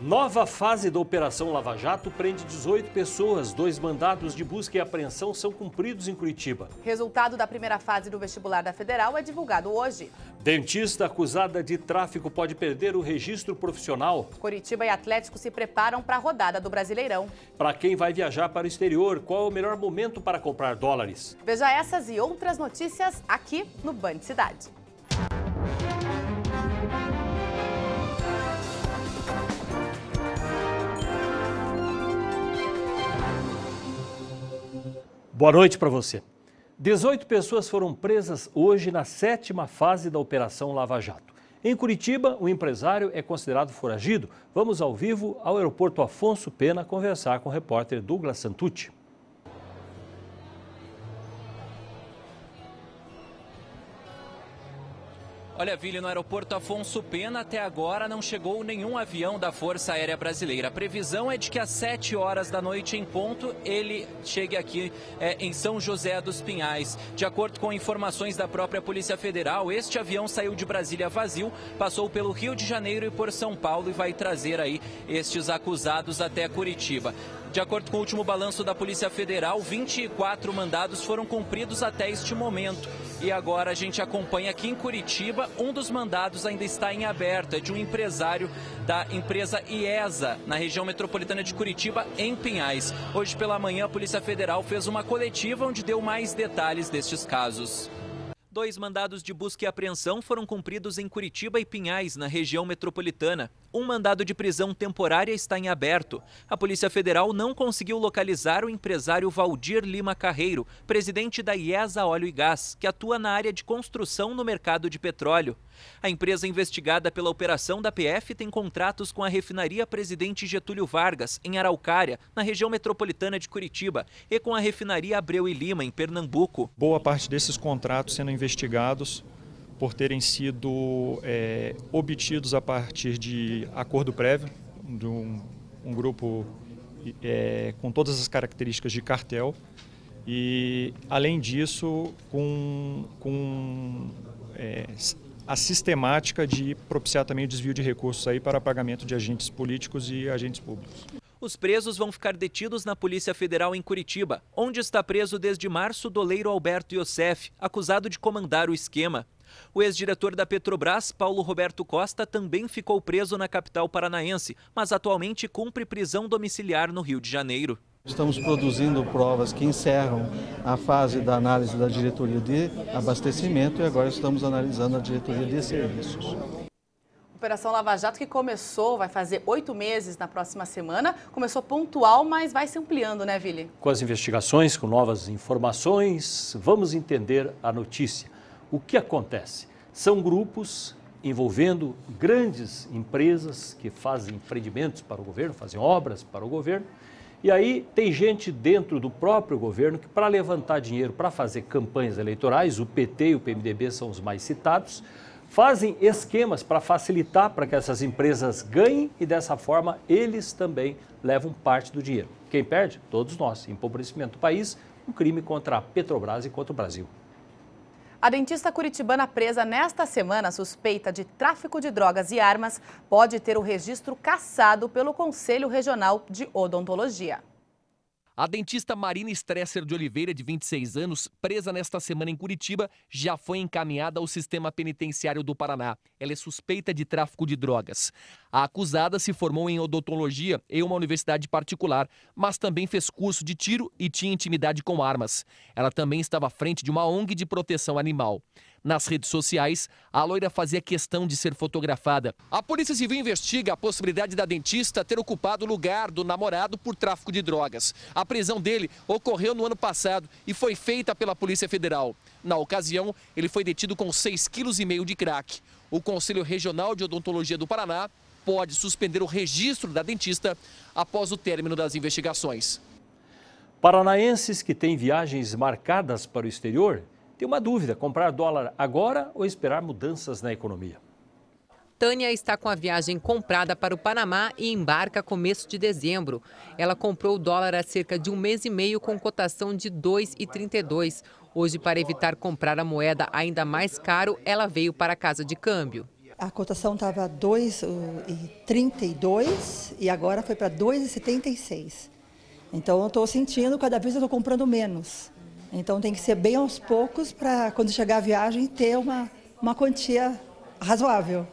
Nova fase da Operação Lava Jato prende 18 pessoas. Dois mandados de busca e apreensão são cumpridos em Curitiba. Resultado da primeira fase do vestibular da Federal é divulgado hoje. Dentista acusada de tráfico pode perder o registro profissional. Curitiba e Atlético se preparam para a rodada do Brasileirão. Para quem vai viajar para o exterior, qual é o melhor momento para comprar dólares? Veja essas e outras notícias aqui no Band Cidade. Boa noite para você. 18 pessoas foram presas hoje na sétima fase da Operação Lava Jato. Em Curitiba, o empresário é considerado foragido. Vamos ao vivo ao aeroporto Afonso Pena conversar com o repórter Douglas Santucci. Olha, Vili, no aeroporto Afonso Pena, até agora não chegou nenhum avião da Força Aérea Brasileira. A previsão é de que às 7 horas da noite em ponto ele chegue aqui é, em São José dos Pinhais. De acordo com informações da própria Polícia Federal, este avião saiu de Brasília vazio, passou pelo Rio de Janeiro e por São Paulo e vai trazer aí estes acusados até Curitiba. De acordo com o último balanço da Polícia Federal, 24 mandados foram cumpridos até este momento. E agora a gente acompanha aqui em Curitiba, um dos mandados ainda está em aberto, é de um empresário da empresa IESA, na região metropolitana de Curitiba, em Pinhais. Hoje pela manhã, a Polícia Federal fez uma coletiva onde deu mais detalhes destes casos. Dois mandados de busca e apreensão foram cumpridos em Curitiba e Pinhais, na região metropolitana. Um mandado de prisão temporária está em aberto. A Polícia Federal não conseguiu localizar o empresário Valdir Lima Carreiro, presidente da IESA Óleo e Gás, que atua na área de construção no mercado de petróleo. A empresa investigada pela operação da PF tem contratos com a refinaria Presidente Getúlio Vargas, em Araucária, na região metropolitana de Curitiba, e com a refinaria Abreu e Lima, em Pernambuco. Boa parte desses contratos sendo investigados por terem sido é, obtidos a partir de acordo prévio de um, um grupo é, com todas as características de cartel e, além disso, com, com é, a sistemática de propiciar também o desvio de recursos aí para pagamento de agentes políticos e agentes públicos. Os presos vão ficar detidos na Polícia Federal em Curitiba, onde está preso desde março o doleiro Alberto Youssef, acusado de comandar o esquema. O ex-diretor da Petrobras, Paulo Roberto Costa, também ficou preso na capital paranaense, mas atualmente cumpre prisão domiciliar no Rio de Janeiro. Estamos produzindo provas que encerram a fase da análise da diretoria de abastecimento e agora estamos analisando a diretoria de serviços. Operação Lava Jato que começou, vai fazer oito meses na próxima semana. Começou pontual, mas vai se ampliando, né, Vili? Com as investigações, com novas informações, vamos entender a notícia. O que acontece? São grupos envolvendo grandes empresas que fazem empreendimentos para o governo, fazem obras para o governo e aí tem gente dentro do próprio governo que, para levantar dinheiro para fazer campanhas eleitorais, o PT e o PMDB são os mais citados, fazem esquemas para facilitar para que essas empresas ganhem e dessa forma eles também levam parte do dinheiro. Quem perde? Todos nós. Empobrecimento do país, um crime contra a Petrobras e contra o Brasil. A dentista curitibana presa nesta semana, suspeita de tráfico de drogas e armas, pode ter o registro cassado pelo Conselho Regional de Odontologia. A dentista Marina Stresser de Oliveira, de 26 anos, presa nesta semana em Curitiba, já foi encaminhada ao sistema penitenciário do Paraná. Ela é suspeita de tráfico de drogas. A acusada se formou em odontologia em uma universidade particular, mas também fez curso de tiro e tinha intimidade com armas. Ela também estava à frente de uma ONG de proteção animal. Nas redes sociais, a loira fazia questão de ser fotografada. A Polícia Civil investiga a possibilidade da dentista ter ocupado o lugar do namorado por tráfico de drogas. A prisão dele ocorreu no ano passado e foi feita pela Polícia Federal. Na ocasião, ele foi detido com 6,5 kg de crack. O Conselho Regional de Odontologia do Paraná pode suspender o registro da dentista após o término das investigações. Paranaenses que têm viagens marcadas para o exterior tem uma dúvida: comprar dólar agora ou esperar mudanças na economia? Tânia está com a viagem comprada para o Panamá e embarca começo de dezembro. Ela comprou o dólar há cerca de um mês e meio com cotação de 2,32. Hoje, para evitar comprar a moeda ainda mais caro, ela veio para a casa de câmbio. A cotação estava 2,32 e agora foi para 2,76. Então eu estou sentindo, cada vez eu estou comprando menos. Então tem que ser bem aos poucos para quando chegar a viagem ter uma, uma quantia razoável.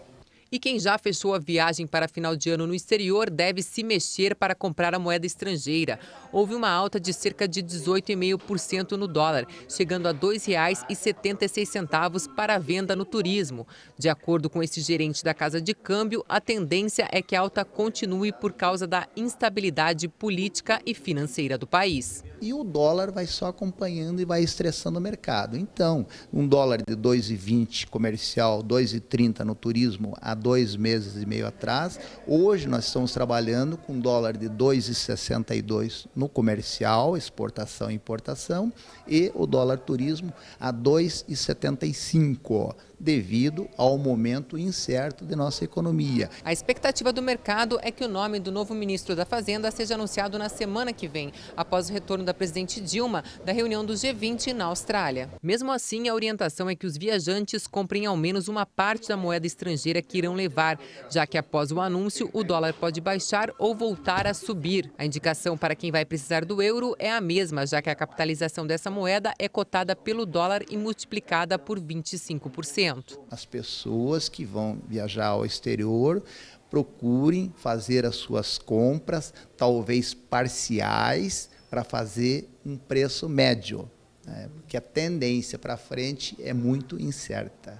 E quem já fechou a viagem para final de ano no exterior deve se mexer para comprar a moeda estrangeira. Houve uma alta de cerca de 18,5% no dólar, chegando a R$ 2,76 para venda no turismo. De acordo com esse gerente da Casa de Câmbio, a tendência é que a alta continue por causa da instabilidade política e financeira do país. E o dólar vai só acompanhando e vai estressando o mercado. Então, um dólar de 2,20 comercial, 2,30 no turismo, a dois meses e meio atrás. Hoje nós estamos trabalhando com dólar de 2,62 no comercial, exportação e importação, e o dólar turismo a 2,75 devido ao momento incerto de nossa economia. A expectativa do mercado é que o nome do novo ministro da Fazenda seja anunciado na semana que vem, após o retorno da presidente Dilma da reunião do G20 na Austrália. Mesmo assim, a orientação é que os viajantes comprem ao menos uma parte da moeda estrangeira que irão levar, já que após o anúncio o dólar pode baixar ou voltar a subir. A indicação para quem vai precisar do euro é a mesma, já que a capitalização dessa moeda é cotada pelo dólar e multiplicada por 25%. As pessoas que vão viajar ao exterior procurem fazer as suas compras, talvez parciais, para fazer um preço médio, né? porque a tendência para frente é muito incerta.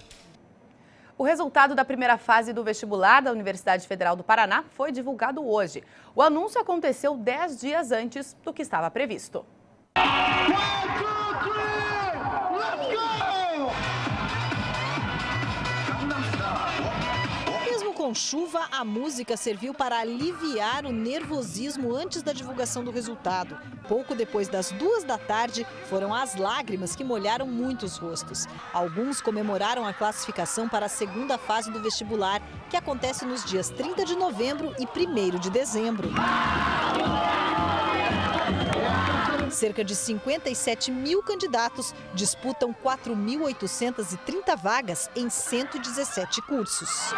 O resultado da primeira fase do vestibular da Universidade Federal do Paraná foi divulgado hoje. O anúncio aconteceu 10 dias antes do que estava previsto. One, two, three, let's go! Com chuva, a música serviu para aliviar o nervosismo antes da divulgação do resultado. Pouco depois das duas da tarde, foram as lágrimas que molharam muitos rostos. Alguns comemoraram a classificação para a segunda fase do vestibular, que acontece nos dias 30 de novembro e 1 de dezembro. Cerca de 57 mil candidatos disputam 4.830 vagas em 117 cursos.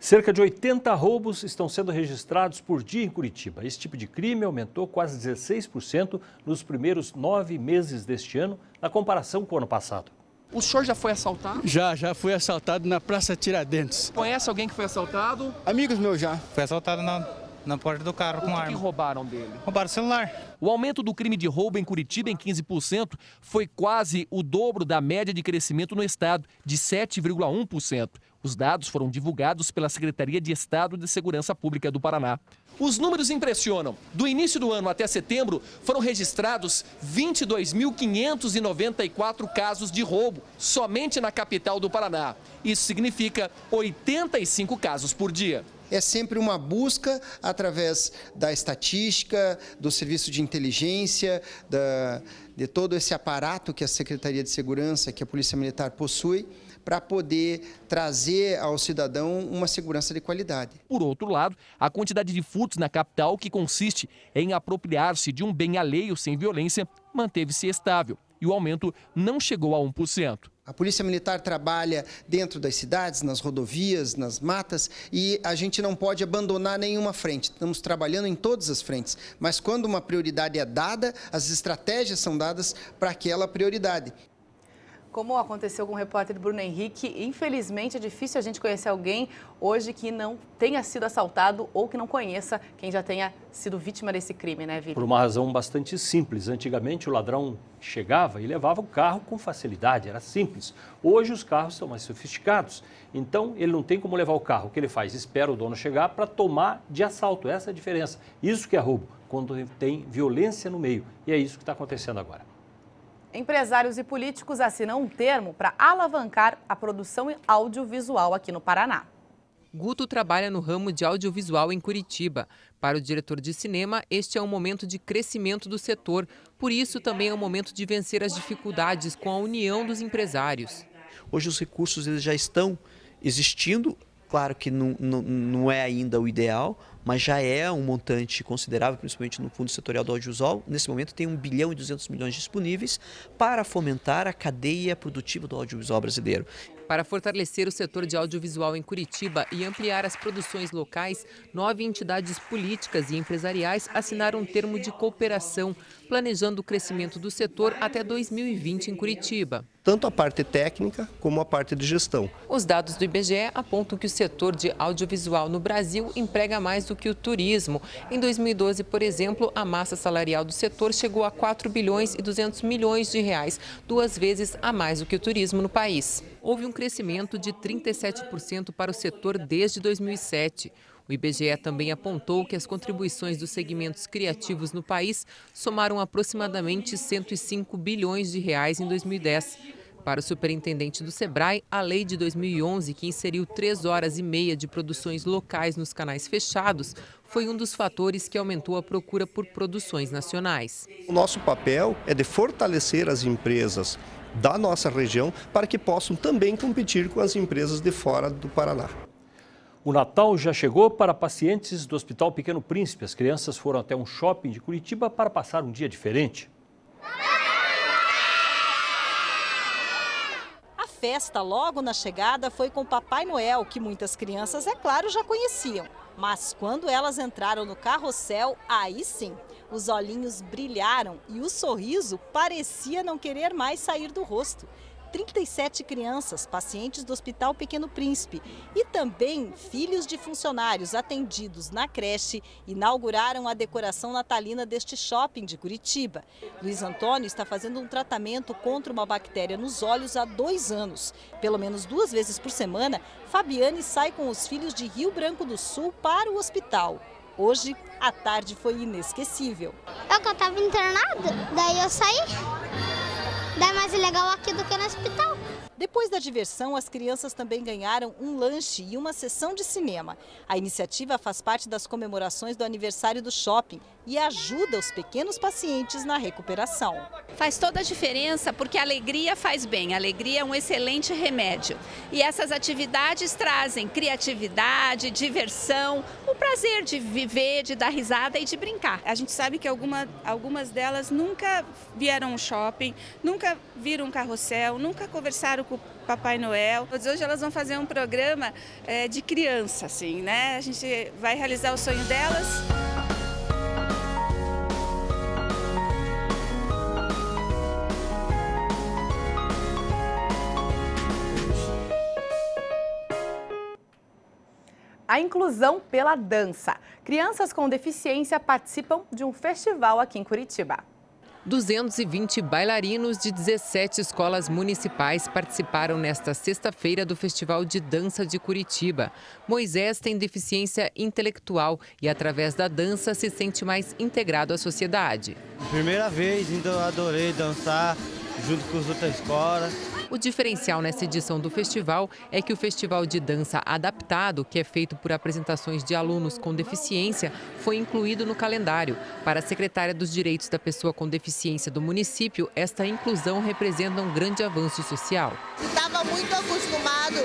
Cerca de 80 roubos estão sendo registrados por dia em Curitiba. Esse tipo de crime aumentou quase 16% nos primeiros nove meses deste ano, na comparação com o ano passado. O senhor já foi assaltado? Já, já fui assaltado na Praça Tiradentes. Conhece alguém que foi assaltado? Amigos meus já. Foi assaltado na, na porta do carro o com que arma. O que roubaram dele? Roubaram o celular. O aumento do crime de roubo em Curitiba em 15% foi quase o dobro da média de crescimento no estado, de 7,1%. Os dados foram divulgados pela Secretaria de Estado de Segurança Pública do Paraná. Os números impressionam. Do início do ano até setembro, foram registrados 22.594 casos de roubo, somente na capital do Paraná. Isso significa 85 casos por dia é sempre uma busca através da estatística, do serviço de inteligência, da, de todo esse aparato que a Secretaria de Segurança, que a Polícia Militar possui, para poder trazer ao cidadão uma segurança de qualidade. Por outro lado, a quantidade de furtos na capital, que consiste em apropriar-se de um bem alheio sem violência, manteve-se estável e o aumento não chegou a 1%. A Polícia Militar trabalha dentro das cidades, nas rodovias, nas matas e a gente não pode abandonar nenhuma frente. Estamos trabalhando em todas as frentes, mas quando uma prioridade é dada, as estratégias são dadas para aquela prioridade. Como aconteceu com o repórter Bruno Henrique, infelizmente é difícil a gente conhecer alguém hoje que não tenha sido assaltado ou que não conheça quem já tenha sido vítima desse crime, né, Vini? Por uma razão bastante simples. Antigamente o ladrão chegava e levava o carro com facilidade, era simples. Hoje os carros são mais sofisticados, então ele não tem como levar o carro. O que ele faz? Espera o dono chegar para tomar de assalto. Essa é a diferença. Isso que é roubo, quando tem violência no meio. E é isso que está acontecendo agora. Empresários e políticos assinam um termo para alavancar a produção audiovisual aqui no Paraná. Guto trabalha no ramo de audiovisual em Curitiba. Para o diretor de cinema, este é um momento de crescimento do setor. Por isso, também é um momento de vencer as dificuldades com a união dos empresários. Hoje os recursos eles já estão existindo. Claro que não, não, não é ainda o ideal, mas já é um montante considerável, principalmente no Fundo Setorial do Audiovisual. Nesse momento tem 1 bilhão e 200 milhões disponíveis para fomentar a cadeia produtiva do audiovisual brasileiro. Para fortalecer o setor de audiovisual em Curitiba e ampliar as produções locais, nove entidades políticas e empresariais assinaram um termo de cooperação, planejando o crescimento do setor até 2020 em Curitiba tanto a parte técnica como a parte de gestão. Os dados do IBGE apontam que o setor de audiovisual no Brasil emprega mais do que o turismo. Em 2012, por exemplo, a massa salarial do setor chegou a 4 bilhões e 200 milhões de reais, duas vezes a mais do que o turismo no país. Houve um crescimento de 37% para o setor desde 2007. O IBGE também apontou que as contribuições dos segmentos criativos no país somaram aproximadamente 105 bilhões de reais em 2010. Para o superintendente do Sebrae, a lei de 2011, que inseriu três horas e meia de produções locais nos canais fechados, foi um dos fatores que aumentou a procura por produções nacionais. O nosso papel é de fortalecer as empresas da nossa região para que possam também competir com as empresas de fora do Paraná. O Natal já chegou para pacientes do Hospital Pequeno Príncipe. As crianças foram até um shopping de Curitiba para passar um dia diferente. festa logo na chegada foi com Papai Noel, que muitas crianças, é claro, já conheciam. Mas quando elas entraram no carrossel, aí sim, os olhinhos brilharam e o sorriso parecia não querer mais sair do rosto. 37 crianças, pacientes do Hospital Pequeno Príncipe e também filhos de funcionários atendidos na creche inauguraram a decoração natalina deste shopping de Curitiba. Luiz Antônio está fazendo um tratamento contra uma bactéria nos olhos há dois anos. Pelo menos duas vezes por semana, Fabiane sai com os filhos de Rio Branco do Sul para o hospital. Hoje, a tarde foi inesquecível. Eu estava internada, daí eu saí. Dá mais legal aqui do que no hospital. Depois da diversão, as crianças também ganharam um lanche e uma sessão de cinema. A iniciativa faz parte das comemorações do aniversário do shopping e ajuda os pequenos pacientes na recuperação. Faz toda a diferença porque a alegria faz bem. A alegria é um excelente remédio. E essas atividades trazem criatividade, diversão, o prazer de viver, de dar risada e de brincar. A gente sabe que alguma, algumas delas nunca vieram ao shopping, nunca viram um carrossel, nunca conversaram com o Papai Noel. Hoje elas vão fazer um programa é, de criança, assim, né? A gente vai realizar o sonho delas. a inclusão pela dança. Crianças com deficiência participam de um festival aqui em Curitiba. 220 bailarinos de 17 escolas municipais participaram nesta sexta-feira do Festival de Dança de Curitiba. Moisés tem deficiência intelectual e, através da dança, se sente mais integrado à sociedade. Primeira vez, então adorei dançar junto com as outras escolas. O diferencial nessa edição do festival é que o Festival de Dança Adaptado, que é feito por apresentações de alunos com deficiência, foi incluído no calendário. Para a secretária dos Direitos da Pessoa com Deficiência do município, esta inclusão representa um grande avanço social. Estava muito acostumado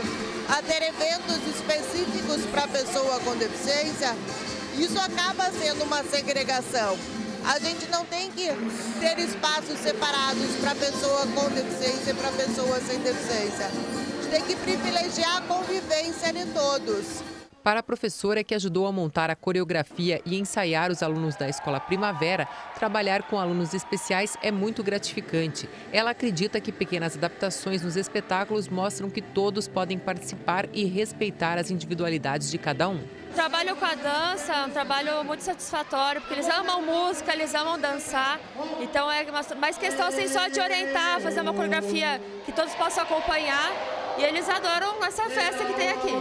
a ter eventos específicos para a pessoa com deficiência. Isso acaba sendo uma segregação. A gente não tem que ter espaços separados para pessoa com deficiência e para pessoa sem deficiência. A gente tem que privilegiar a convivência de todos. Para a professora que ajudou a montar a coreografia e ensaiar os alunos da Escola Primavera, trabalhar com alunos especiais é muito gratificante. Ela acredita que pequenas adaptações nos espetáculos mostram que todos podem participar e respeitar as individualidades de cada um. O trabalho com a dança é um trabalho muito satisfatório, porque eles amam música, eles amam dançar. Então é mais questão assim, só de orientar, fazer uma coreografia que todos possam acompanhar. E eles adoram essa festa que tem aqui.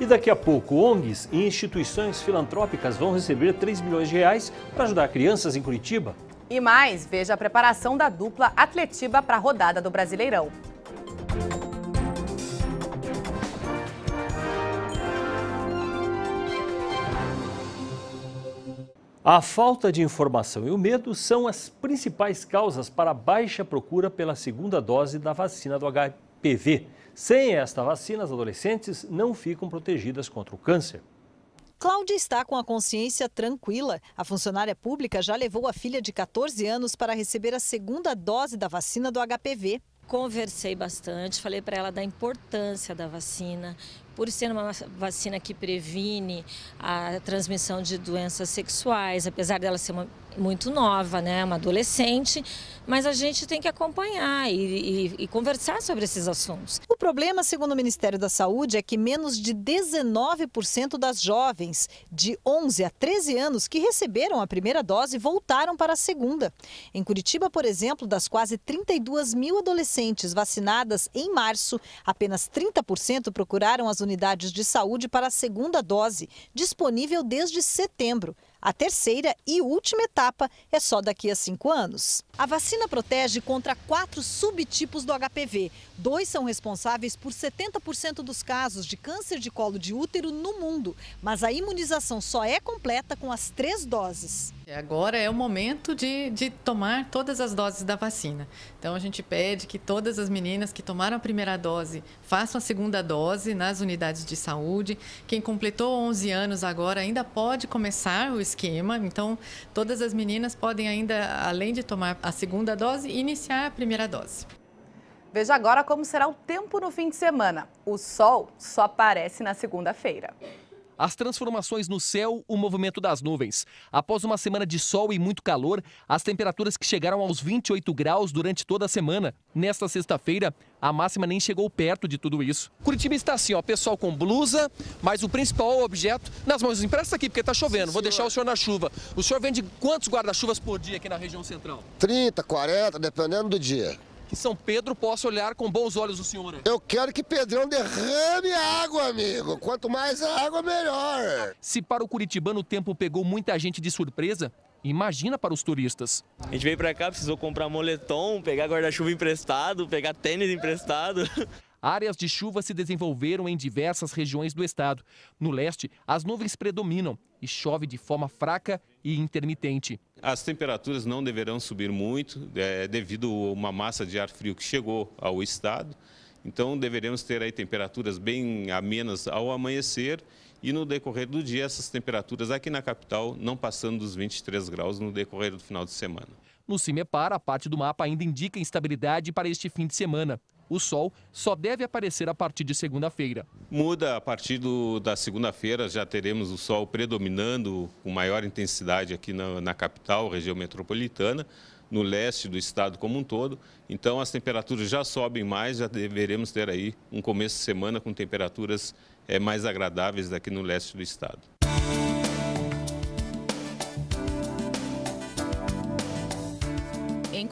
E daqui a pouco, ONGs e instituições filantrópicas vão receber 3 milhões de reais para ajudar crianças em Curitiba. E mais, veja a preparação da dupla Atletiba para a rodada do Brasileirão. A falta de informação e o medo são as principais causas para a baixa procura pela segunda dose da vacina do HPV. Sem esta vacina, as adolescentes não ficam protegidas contra o câncer. Cláudia está com a consciência tranquila. A funcionária pública já levou a filha de 14 anos para receber a segunda dose da vacina do HPV. Conversei bastante, falei para ela da importância da vacina, por ser uma vacina que previne a transmissão de doenças sexuais, apesar dela ser uma, muito nova, né, uma adolescente, mas a gente tem que acompanhar e, e, e, conversar sobre esses assuntos. O problema, segundo o Ministério da Saúde, é que menos de 19% das jovens de 11 a 13 anos que receberam a primeira dose voltaram para a segunda. Em Curitiba, por exemplo, das quase 32 mil adolescentes vacinadas em março, apenas 30% procuraram as unidades de saúde para a segunda dose, disponível desde setembro. A terceira e última etapa é só daqui a cinco anos. A vacina protege contra quatro subtipos do HPV. Dois são responsáveis por 70% dos casos de câncer de colo de útero no mundo. Mas a imunização só é completa com as três doses. Agora é o momento de, de tomar todas as doses da vacina. Então a gente pede que todas as meninas que tomaram a primeira dose façam a segunda dose nas unidades de saúde. Quem completou 11 anos agora ainda pode começar o esquema. Então todas as meninas podem ainda, além de tomar a segunda dose, iniciar a primeira dose. Veja agora como será o tempo no fim de semana. O sol só aparece na segunda-feira. As transformações no céu, o movimento das nuvens. Após uma semana de sol e muito calor, as temperaturas que chegaram aos 28 graus durante toda a semana. Nesta sexta-feira, a máxima nem chegou perto de tudo isso. Curitiba está assim, ó, pessoal com blusa, mas o principal objeto nas mãos. Empresta aqui, porque está chovendo. Sim, Vou deixar o senhor na chuva. O senhor vende quantos guarda-chuvas por dia aqui na região central? 30, 40, dependendo do dia que São Pedro possa olhar com bons olhos o senhor? Eu quero que Pedrão derrame água, amigo. Quanto mais água, melhor. Se para o curitibano o tempo pegou muita gente de surpresa, Imagina para os turistas. A gente veio para cá, precisou comprar moletom, pegar guarda-chuva emprestado, pegar tênis emprestado. Áreas de chuva se desenvolveram em diversas regiões do estado. No leste, as nuvens predominam e chove de forma fraca e intermitente. As temperaturas não deverão subir muito, é, devido a uma massa de ar frio que chegou ao estado. Então, deveremos ter aí temperaturas bem amenas ao amanhecer e no decorrer do dia, essas temperaturas aqui na capital não passando dos 23 graus no decorrer do final de semana. No CIMEPAR, a parte do mapa ainda indica instabilidade para este fim de semana o sol só deve aparecer a partir de segunda-feira. Muda a partir do, da segunda-feira, já teremos o sol predominando com maior intensidade aqui na, na capital, região metropolitana, no leste do estado como um todo. Então as temperaturas já sobem mais, já deveremos ter aí um começo de semana com temperaturas é, mais agradáveis daqui no leste do estado.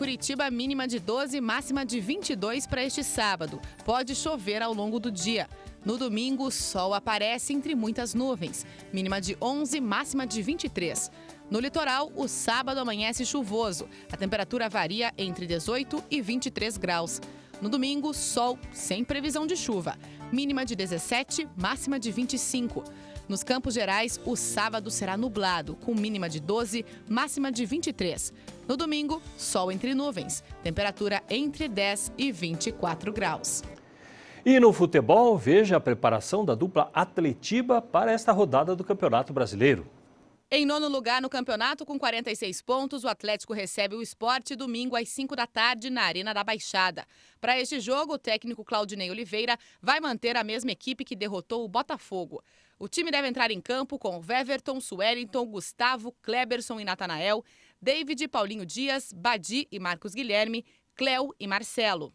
Curitiba, mínima de 12, máxima de 22 para este sábado. Pode chover ao longo do dia. No domingo, o sol aparece entre muitas nuvens. Mínima de 11, máxima de 23. No litoral, o sábado amanhece chuvoso. A temperatura varia entre 18 e 23 graus. No domingo, sol sem previsão de chuva. Mínima de 17, máxima de 25. Nos Campos Gerais, o sábado será nublado, com mínima de 12, máxima de 23. No domingo, sol entre nuvens, temperatura entre 10 e 24 graus. E no futebol, veja a preparação da dupla Atletiba para esta rodada do Campeonato Brasileiro. Em nono lugar no campeonato, com 46 pontos, o Atlético recebe o esporte domingo às 5 da tarde na Arena da Baixada. Para este jogo, o técnico Claudinei Oliveira vai manter a mesma equipe que derrotou o Botafogo. O time deve entrar em campo com Weverton, Suellington, Gustavo, Kleberson e Natanael, David, Paulinho Dias, Badi e Marcos Guilherme, Cléo e Marcelo.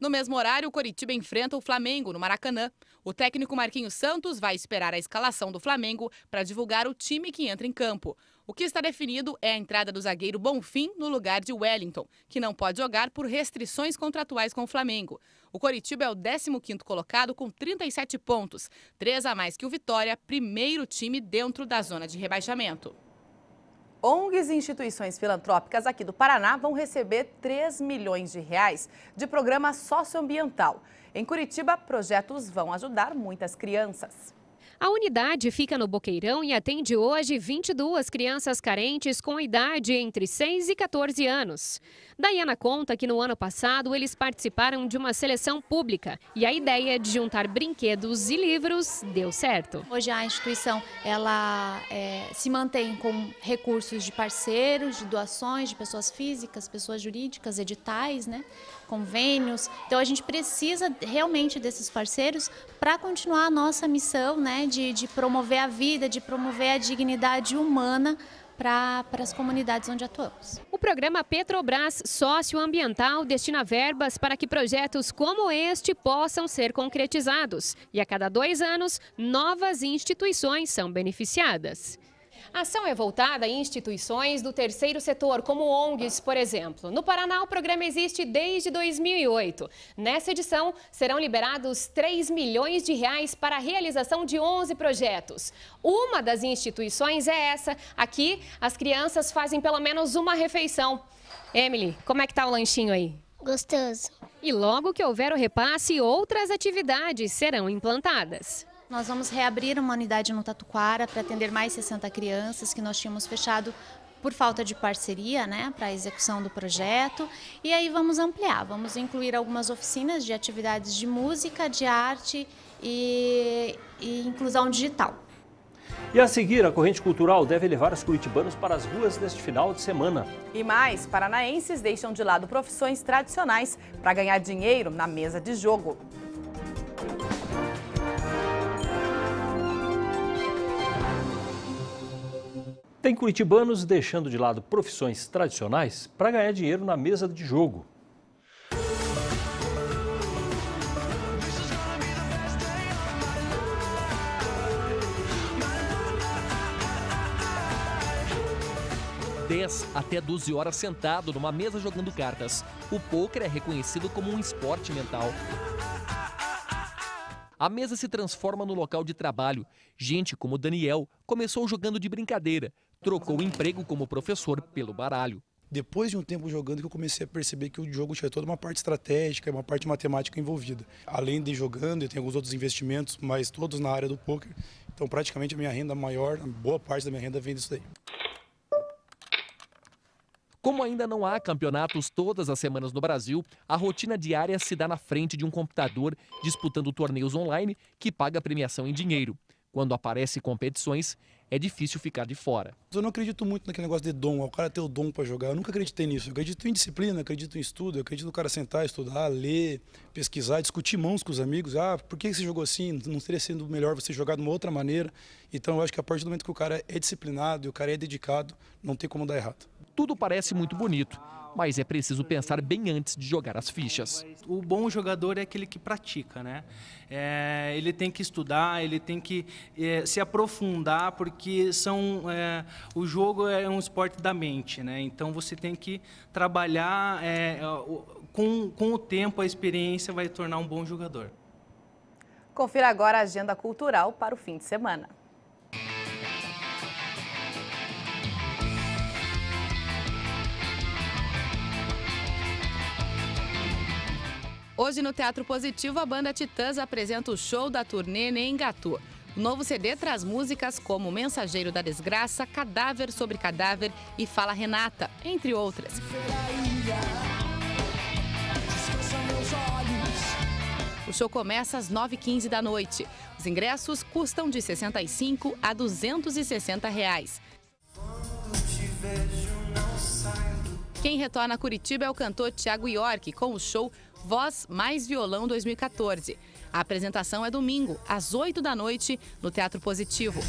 No mesmo horário, o Coritiba enfrenta o Flamengo no Maracanã. O técnico Marquinhos Santos vai esperar a escalação do Flamengo para divulgar o time que entra em campo. O que está definido é a entrada do zagueiro Bonfim no lugar de Wellington, que não pode jogar por restrições contratuais com o Flamengo. O Coritiba é o 15º colocado com 37 pontos, três a mais que o Vitória, primeiro time dentro da zona de rebaixamento. ONGs e instituições filantrópicas aqui do Paraná vão receber 3 milhões de reais de programa socioambiental. Em Curitiba, projetos vão ajudar muitas crianças. A unidade fica no Boqueirão e atende hoje 22 crianças carentes com idade entre 6 e 14 anos. Daiana conta que no ano passado eles participaram de uma seleção pública e a ideia de juntar brinquedos e livros deu certo. Hoje a instituição ela é, se mantém com recursos de parceiros, de doações de pessoas físicas, pessoas jurídicas, editais, né, convênios. Então a gente precisa realmente desses parceiros para continuar a nossa missão né, de, de promover a vida, de promover a dignidade humana para as comunidades onde atuamos. O programa Petrobras Socioambiental destina verbas para que projetos como este possam ser concretizados. E a cada dois anos, novas instituições são beneficiadas. A ação é voltada a instituições do terceiro setor, como ONGs, por exemplo. No Paraná, o programa existe desde 2008. Nessa edição, serão liberados 3 milhões de reais para a realização de 11 projetos. Uma das instituições é essa. Aqui, as crianças fazem pelo menos uma refeição. Emily, como é que tá o lanchinho aí? Gostoso. E logo que houver o repasse, outras atividades serão implantadas. Nós vamos reabrir uma unidade no Tatuquara para atender mais 60 crianças que nós tínhamos fechado por falta de parceria né, para a execução do projeto. E aí vamos ampliar, vamos incluir algumas oficinas de atividades de música, de arte e, e inclusão digital. E a seguir, a corrente cultural deve levar os curitibanos para as ruas neste final de semana. E mais, paranaenses deixam de lado profissões tradicionais para ganhar dinheiro na mesa de jogo. Tem curitibanos deixando de lado profissões tradicionais para ganhar dinheiro na mesa de jogo. Até 12 horas sentado numa mesa jogando cartas. O pôquer é reconhecido como um esporte mental. A mesa se transforma no local de trabalho. Gente como Daniel começou jogando de brincadeira, trocou o emprego como professor pelo baralho. Depois de um tempo jogando que eu comecei a perceber que o jogo tinha toda uma parte estratégica, uma parte matemática envolvida. Além de jogando, eu tenho alguns outros investimentos, mas todos na área do poker. Então, praticamente a minha renda maior, boa parte da minha renda vem disso daí. Como ainda não há campeonatos todas as semanas no Brasil, a rotina diária se dá na frente de um computador disputando torneios online que paga premiação em dinheiro. Quando aparecem competições, é difícil ficar de fora. Eu não acredito muito naquele negócio de dom, o cara ter o dom para jogar. Eu nunca acreditei nisso. Eu acredito em disciplina, acredito em estudo, eu acredito no cara sentar, estudar, ler, pesquisar, discutir mãos com os amigos. Ah, por que você jogou assim? Não teria sido melhor você jogar de uma outra maneira? Então eu acho que a partir do momento que o cara é disciplinado e o cara é dedicado, não tem como dar errado. Tudo parece muito bonito, mas é preciso pensar bem antes de jogar as fichas. O bom jogador é aquele que pratica, né? É, ele tem que estudar, ele tem que é, se aprofundar, porque são, é, o jogo é um esporte da mente, né? Então você tem que trabalhar é, com, com o tempo, a experiência vai tornar um bom jogador. Confira agora a agenda cultural para o fim de semana. Hoje no Teatro Positivo, a banda Titãs apresenta o show da turnê Neengatu. O novo CD traz músicas como Mensageiro da Desgraça, Cadáver sobre Cadáver e Fala Renata, entre outras. O show começa às 9h15 da noite. Os ingressos custam de R$ 65 a 260 reais. Quem retorna a Curitiba é o cantor Thiago York com o show Voz Mais Violão 2014. A apresentação é domingo, às 8 da noite, no Teatro Positivo.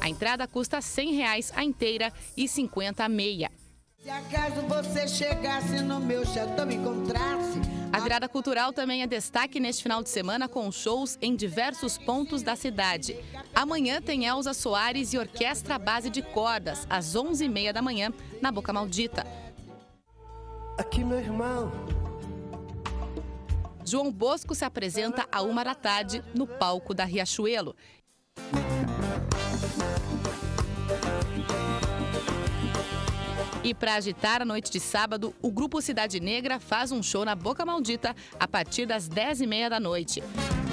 A entrada custa 100 reais a inteira e 50 a meia. Se acaso você chegasse no meu chateau me encontrasse. A virada cultural também é destaque neste final de semana com shows em diversos pontos da cidade. Amanhã tem Elza Soares e Orquestra Base de Cordas, às 11h30 da manhã, na Boca Maldita. Aqui, meu irmão. João Bosco se apresenta a uma da tarde no palco da Riachuelo. E para agitar a noite de sábado, o grupo Cidade Negra faz um show na Boca Maldita a partir das 10h30 da noite.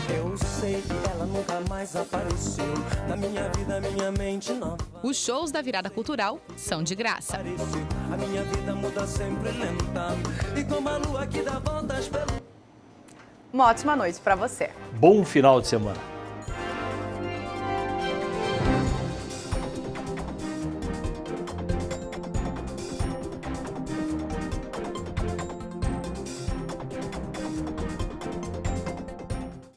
Eu sei que ela nunca mais apareceu. Na minha vida, minha mente nova. Os shows da virada cultural são de graça. A minha vida muda sempre lenta. E como a lua que dá voltas pelo. Uma ótima noite para você. Bom final de semana.